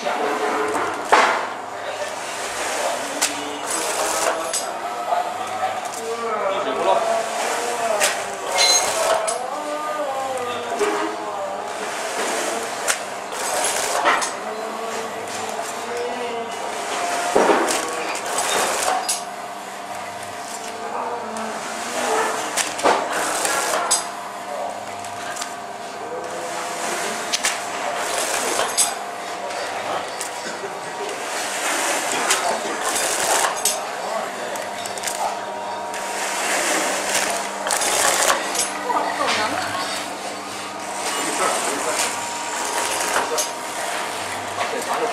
shot.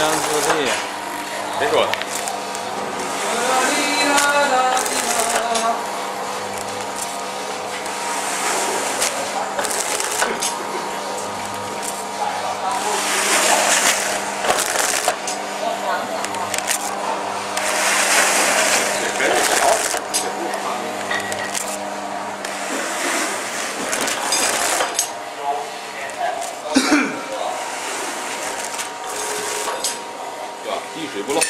梅安之力，谁说的？滴水不漏。